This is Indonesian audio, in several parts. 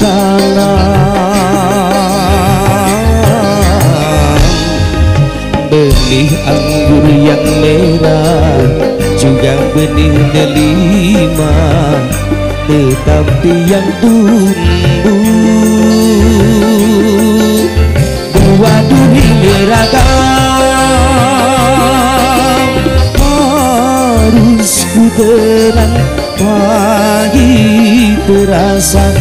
tanam Benih anggur yang merah Juga benih delima Tetapi yang tumbuh Dua duri beragam Harus ku tenang pagi terasa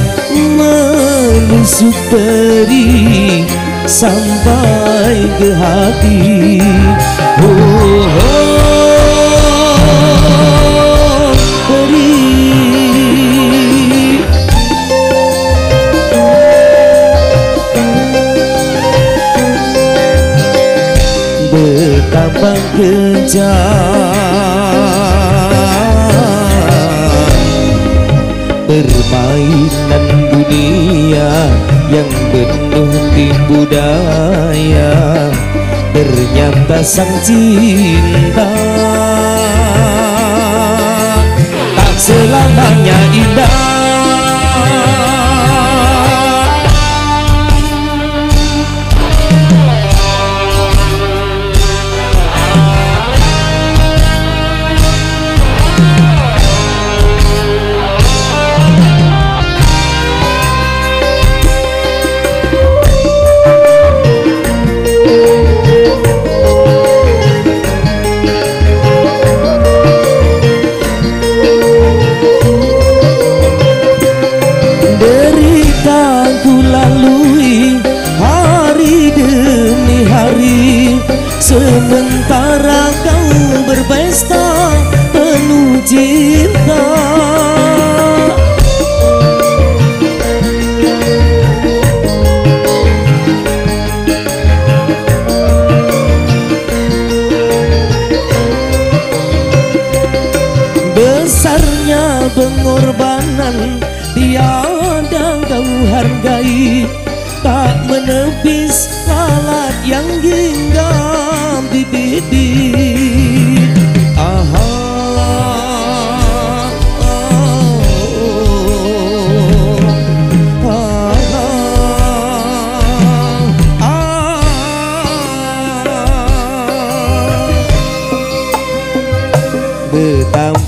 menusuk teri sampai ke hati. Oh, oh teri betapa kejam permainan dunia yang penuh tipu daya. Ternyata sang cinta tak selamanya indah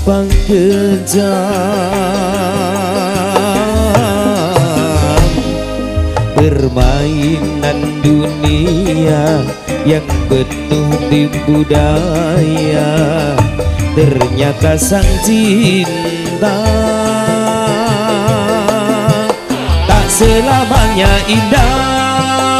betapa kejam permainan dunia yang penuh tipu daya ternyata sang cinta tak selamanya indah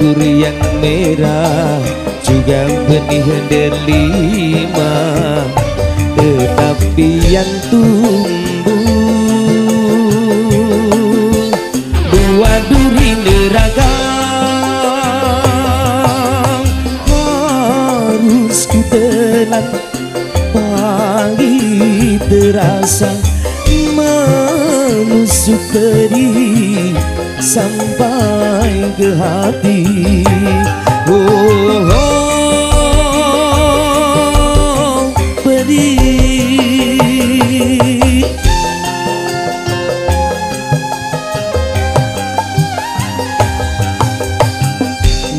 yang merah juga benih delima. Tetapi yang tumbuh dua duri neraka. Harus ku telan pagi terasa menusuk perih sampai ke hati oh, oh pedih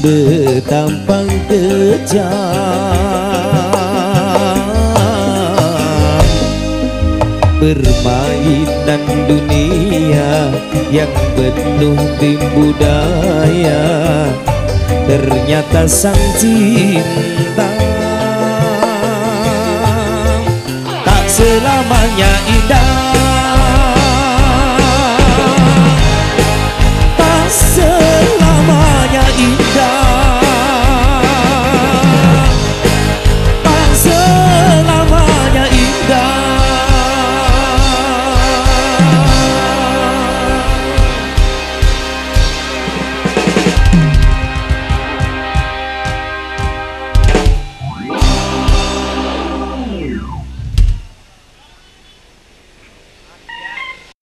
bertampang kejam permainan dunia yang penuh timbul daya ternyata sang cinta tak selamanya indah